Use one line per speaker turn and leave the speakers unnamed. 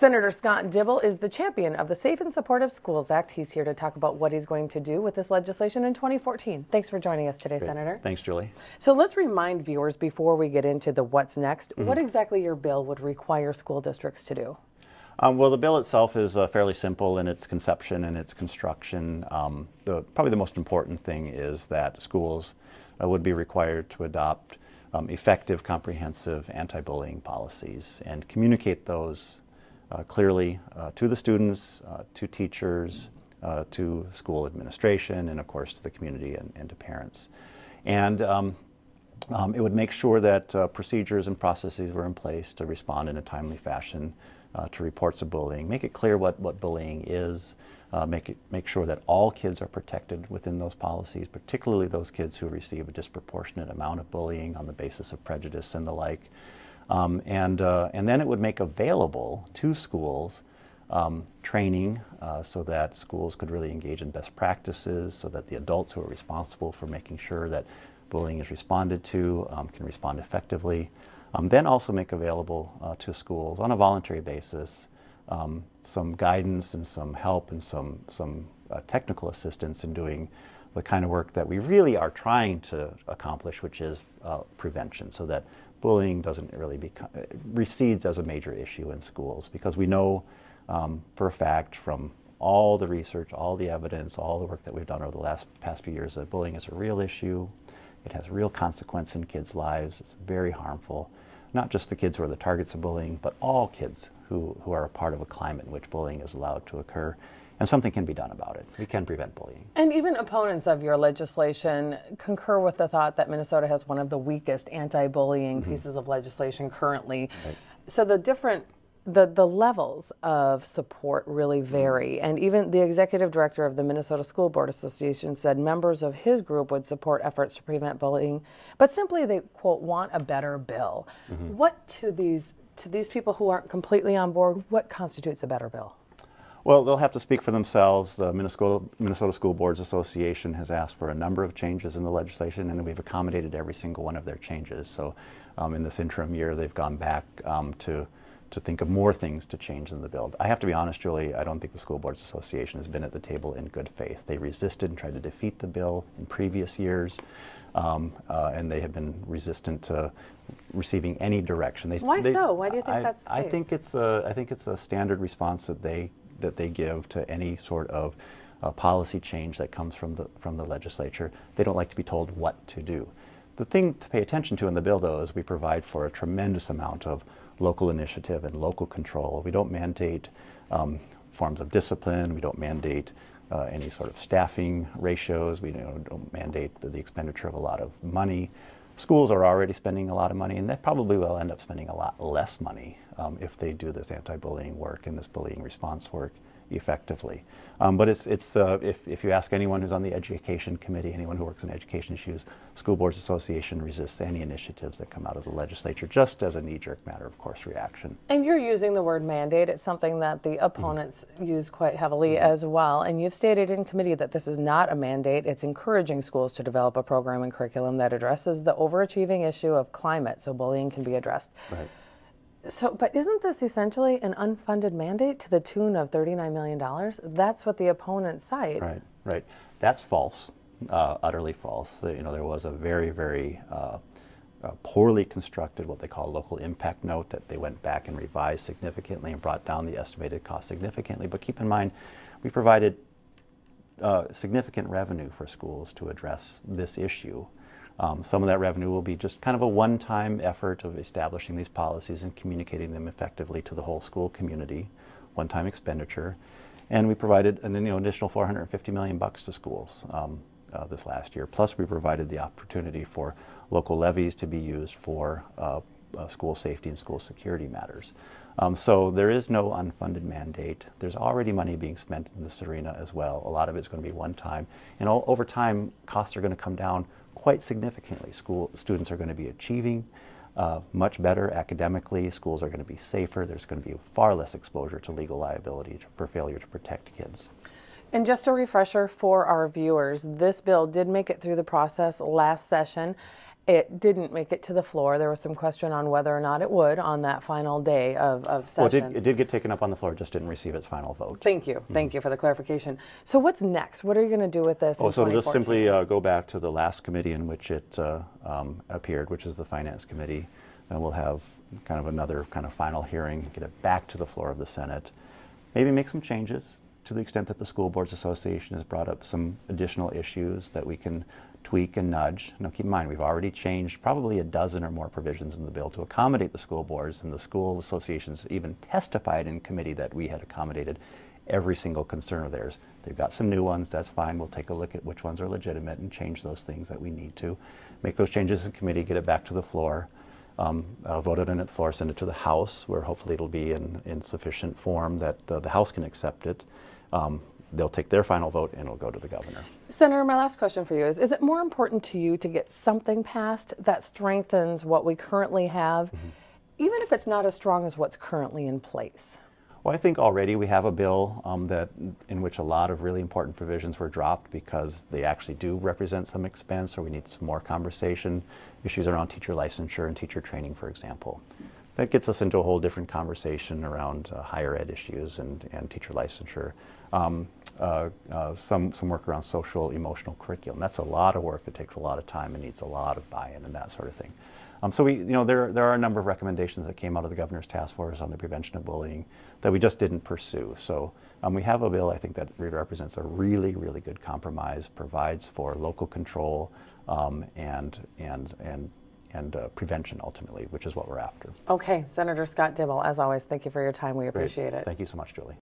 Senator Scott Dibble is the champion of the Safe and Supportive Schools Act. He's here to talk about what he's going to do with this legislation in 2014. Thanks for joining us today,
Great.
Senator.
Thanks, Julie.
So let's remind viewers before we get into the what's next,
Mm-hmm.
what exactly your bill would require school districts to do.
Um, well, the bill itself is uh, fairly simple in its conception and its construction. Um, the, probably the most important thing is that schools uh, would be required to adopt um, effective, comprehensive anti-bullying policies and communicate those clearly uh, to the students, uh, to teachers, uh, to school administration, and of course to the community and, and to parents. And um, um, it would make sure that uh, procedures and processes were in place to respond in a timely fashion uh, to reports of bullying. Make it clear what, what bullying is. Uh, make, it, make sure that all kids are protected within those policies, particularly those kids who receive a disproportionate amount of bullying on the basis of prejudice and the like. Um, and, uh, and then it would make available to schools um, training uh, so that schools could really engage in best practices, so that the adults who are responsible for making sure that bullying is responded to um, can respond effectively. Um, then also make available uh, to schools on a voluntary basis um, some guidance and some help and some, some uh, technical assistance in doing the kind of work that we really are trying to accomplish, which is uh, prevention, so that bullying doesn't really become, recedes as a major issue in schools because we know um, for a fact from all the research, all the evidence, all the work that we've done over the last past few years that bullying is a real issue. It has real consequence in kids' lives. It's very harmful. Not just the kids who are the targets of bullying, but all kids who, who are a part of a climate in which bullying is allowed to occur. And something can be done about it. We can prevent bullying.
And even opponents of your legislation concur with the thought that Minnesota has one of the weakest anti-bullying
Mm-hmm.
pieces of legislation currently. So the different the, the levels of support really vary. And even the executive director of the Minnesota School Board Association said members of his group would support efforts to prevent bullying, but simply they, quote, want a better bill. What to these to these people who aren't completely on board, what constitutes a better bill?
Well, they'll have to speak for themselves. The Minnesota, Minnesota School Boards Association has asked for a number of changes in the legislation, and we've accommodated every single one of their changes. So, um, in this interim year, they've gone back um, to to think of more things to change in the bill. I have to be honest, Julie, I don't think the School Boards Association has been at the table in good faith. They resisted and tried to defeat the bill in previous years, um, uh, and they have been resistant to receiving any direction. They,
Why
they-
so? Why do you think
I,
that's the
I
case?
think it's a, I think it's a standard response that they that they give to any sort of uh, policy change that comes from the from the legislature. They don't like to be told what to do. The thing to pay attention to in the bill, though, is we provide for a tremendous amount of local initiative and local control. We don't mandate um, forms of discipline. We don't mandate uh, any sort of staffing ratios. We don't, mandate the, the expenditure of a lot of money. Schools are already spending a lot of money, and they probably will end up spending a lot less money um, if they do this anti-bullying work and this bullying response work effectively. Um, but it's, it's uh, if, if you ask anyone who's on the education committee, anyone who works in education issues, School Boards Association resists any initiatives that come out of the legislature just as a knee-jerk matter of course reaction.
And you're using the word mandate. It's something that the opponents use quite heavily as well. And you've stated in committee that this is not a mandate. It's encouraging schools to develop a program and curriculum that addresses the overachieving issue of climate so bullying can be addressed.
Right.
So, but isn't this essentially an unfunded mandate to the tune of $39 million? That's what the opponents cite.
Right, right. That's false, uh, utterly false. You know, there was a very, very uh, uh, poorly constructed what they call local impact note that they went back and revised significantly and brought down the estimated cost significantly. But keep in mind, we provided uh, significant revenue for schools to address this issue. Um, some of that revenue will be just kind of a one-time effort of establishing these policies and communicating them effectively to the whole school community, one-time expenditure. And we provided an you know, additional 450 million bucks to schools um, uh, this last year. Plus, we provided the opportunity for local levies to be used for uh, uh, school safety and school security matters. Um, so there is no unfunded mandate. There's already money being spent in this arena as well. A lot of it's going to be one time, and all, over time, costs are going to come down quite significantly. School students are going to be achieving uh, much better academically. Schools are going to be safer. There's going to be far less exposure to legal liability for failure to protect kids.
And just a refresher for our viewers, this bill did make it through the process last session It didn't make it to the floor. There was some question on whether or not it would on that final day of, of
Well, it
session.
did, it did get taken up on the floor, just didn't receive its final vote.
Thank you. Thank you for the clarification. So what's next? What are you going to do with this
Oh,
in
so it'll just
2014?
simply uh, go back to the last committee in which it uh, um, appeared, which is the Finance Committee, and we'll have kind of another kind of final hearing, get it back to the floor of the Senate, maybe make some changes to the extent that the School Boards Association has brought up some additional issues that we can tweak and nudge. Now, keep in mind, we've already changed probably a dozen or more provisions in the bill to accommodate the school boards, and the school associations even testified in committee that we had accommodated every single concern of theirs. They've got some new ones, that's fine. We'll take a look at which ones are legitimate and change those things that we need to. Make those changes in committee, get it back to the floor, um, uh, vote it in at the floor, send it to the House, where hopefully it'll be in, in sufficient form that uh, the House can accept it. Um, they'll take their final vote and it'll go to the governor.
Senator, my last question for you is Is it more important to you to get something passed that strengthens what we currently have,
Mm-hmm.
even if it's not as strong as what's currently in place?
Well, I think already we have a bill um, that in which a lot of really important provisions were dropped because they actually do represent some expense, or we need some more conversation. Issues around teacher licensure and teacher training, for example. That gets us into a whole different conversation around uh, higher ed issues and, and teacher licensure. Um, uh, uh, some, some work around social emotional curriculum. That's a lot of work that takes a lot of time and needs a lot of buy-in and that sort of thing. Um, so we, you know, there, there are a number of recommendations that came out of the governor's task force on the prevention of bullying that we just didn't pursue. So um, we have a bill I think that represents a really, really good compromise, provides for local control um, and and and and uh, prevention ultimately, which is what we're after.
Okay, Senator Scott Dibble, as always, thank you for your time. We
Great.
appreciate it.
Thank you so much, Julie.